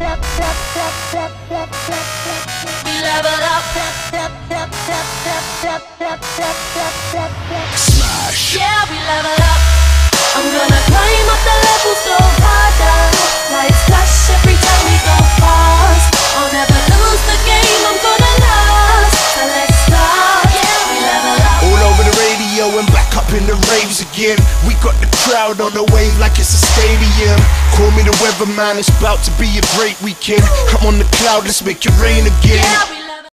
Yeah, we level up. I'm gonna climb up the go harder. Lights flash every time we go past. I'll never lose the game, I'm gonna. So. Yeah, we level up. All over the radio and back up in the raves again. We got the crowd on the wave like it's a stadium. Call the weatherman, it's about to be a great weekend. I'm on the cloud, let's make it rain again.